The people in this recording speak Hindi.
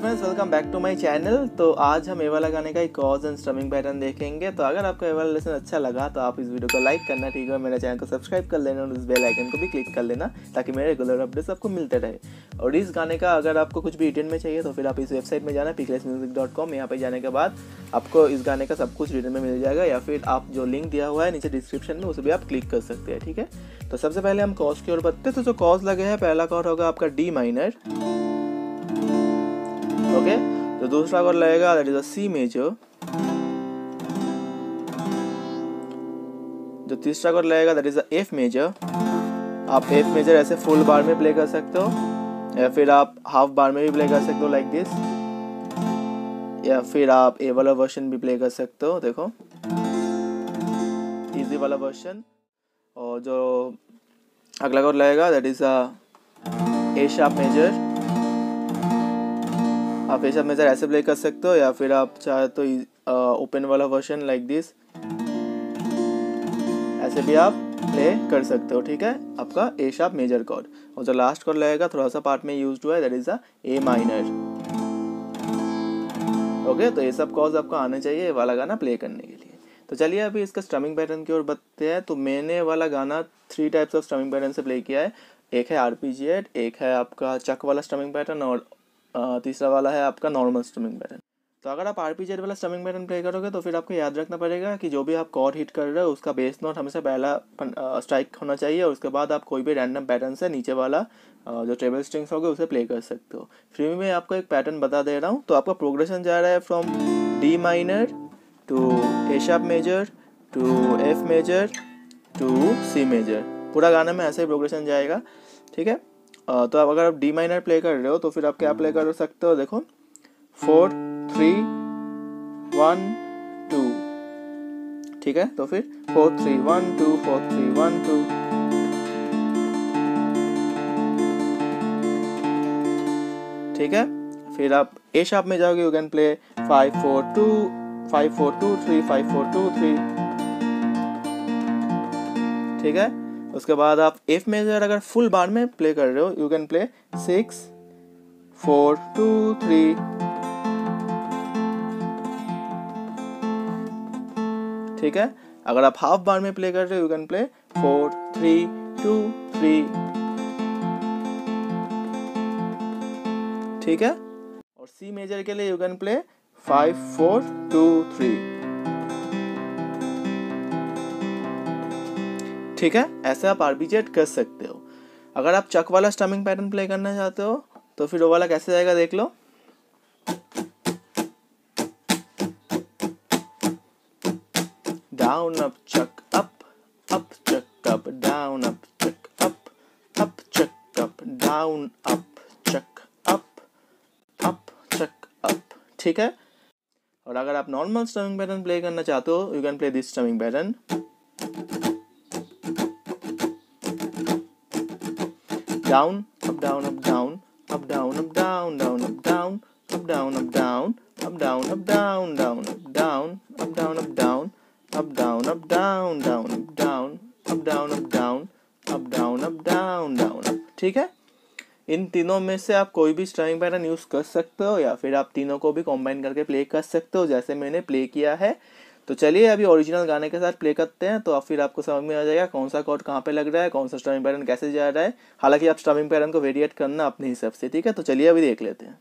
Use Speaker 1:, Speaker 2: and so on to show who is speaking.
Speaker 1: Friends welcome back to my channel तो आज हम ए वाला गाने का एक कॉज एंड स्ट्रमिंग पैटर्न देखेंगे तो अगर आपको ए वाला लेसन अच्छा लगा तो आप इस वीडियो को लाइक करना, ठीक है? मेरे चैनल को सब्सक्राइब कर लेना और उस बेल आइकन को भी क्लिक कर लेना, ताकि मेरे रेगुलर अपडेट्स आपको मिलते रहे। और इस गाने का अगर आपको कुछ भी रिटर्न में चाहिए तो फिर आप इस वेबसाइट में जाना पिकलेस म्यूज़िक डॉट कॉम यहाँ पर जाने के बाद आपको इस गाने का सब कुछ रिटर्न में मिल जाएगा, या फिर आप जो लिंक दिया हुआ है नीचे डिस्क्रिप्शन में, उसे भी आप क्लिक कर सकते हैं, ठीक है? तो सबसे पहले हम कॉज की ओर बढ़ते तो जो कॉज लगे हैं, पहला कॉर्ड होगा आपका डी माइनर ओके तो दूसरा कॉर्ड लगेगा that is a C major जो तीसरा कॉर्ड लगेगा that is a F major आप एफ़ मेजर ऐसे फुल बार में प्ले कर सकते हो, या फिर आप हाफ़ बार में भी प्ले कर सकते हो लाइक दिस या फिर आप ए वाला वर्जन भी प्ले कर सकते हो, देखो. इजी वाला वर्जन और जो अगला कॉर्ड लगेगा that is a A sharp major आप सब मेजर ऐसे प्ले कर सकते हो या फिर आप चाहे तो ओपन वाला वर्जन लाइक दिस ऐसे भी आप प्ले कर सकते हो, ठीक है? आपका ए शार्प मेजर कॉर्ड और जो लास्ट कॉर्ड लगेगा, थोड़ा सा पार्ट में यूज़ हुआ है that is a A minor okay तो ये सब कॉर्ड आपको आने चाहिए, ये वाला गाना प्ले करने के लिए। तो चलिए अभी इसका स्ट्रमिंग पैटर्न की ओर बढ़ते हैं। तो मैंने वाला गाना three types of strumming pattern से प्ले किया है। एक है आर एक है आपका चक वाला स्ट्रमिंग पैटर्न और तीसरा वाला है आपका नॉर्मल स्टमिंग पैटर्न तो अगर आप आर पी जेड वाला स्टमिंग पैटर्न प्ले करोगे तो फिर आपको याद रखना पड़ेगा कि जो भी आप कॉर्ड हिट कर रहे हो, उसका बेस नोट हमेशा पहला स्ट्राइक होना चाहिए और उसके बाद आप कोई भी रैंडम पैटर्न से नीचे वाला जो ट्रेबल स्ट्रिंग्स होगे, उसे प्ले कर सकते हो। फिर भी मैं आपको एक पैटर्न बता दे रहा हूँ। तो आपका प्रोग्रेशन जा रहा है from D minor to A major to F major to C major पूरा गाने में ऐसे ही प्रोग्रेशन जाएगा, ठीक है? तो अब अगर आप डी माइनर प्ले कर रहे हो तो फिर आप क्या प्ले कर सकते हो? देखो फोर थ्री वन टू ठीक है? तो फिर four three one two four three one two ठीक है? फिर आप ए शार्प में जाओगे you can play five four two five four two three five four two three ठीक है? उसके बाद आप एफ़ मेजर अगर फुल बार में प्ले कर रहे हो you can play six four two three ठीक है? अगर आप हाफ़ बार में प्ले कर रहे हो you can play four three two three ठीक है? और सी मेजर के लिए you can play five four two three ठीक है? ऐसे आप आरबीजेट कर सकते हो। अगर आप चक वाला स्टमिंग पैटर्न प्ले करना चाहते हो तो फिर वो वाला कैसे जाएगा देख लो। Down up chuck up up chuck up down up chuck up up chuck up down up chuck up up chuck up ठीक है? और अगर आप नॉर्मल स्टमिंग पैटर्न प्ले करना चाहते हो you can play this strumming pattern down, up, down, up, down, up, down, up, down, down, up, down, up, down, up, down, up, down, up, down, down, up, down, up, down, up, down, up, down, up, down, down, up, down, up, down, up, down, up, down, up, down, down, up. ठीक है इन तीनों में से आप कोई भी स्ट्रमिंग पैटर्न यूज़ कर सकते हो या फिर आप तीनों को भी कॉम्बाइन करके प्ले कर सकते हो जैसे मैंने प्ले किया है तो चलिए अभी ओरिजिनल गाने के साथ प्ले करते हैं तो फिर आपको समझ में आ जाएगा कौन सा कॉर्ड कहाँ पे लग रहा है, कौन सा स्ट्रमिंग पैटर्न कैसे जा रहा है। हालाँकि आप स्ट्रमिंग पैटर्न को वेरिएट करना अपने हिसाब से, ठीक है? तो चलिए अभी देख लेते हैं।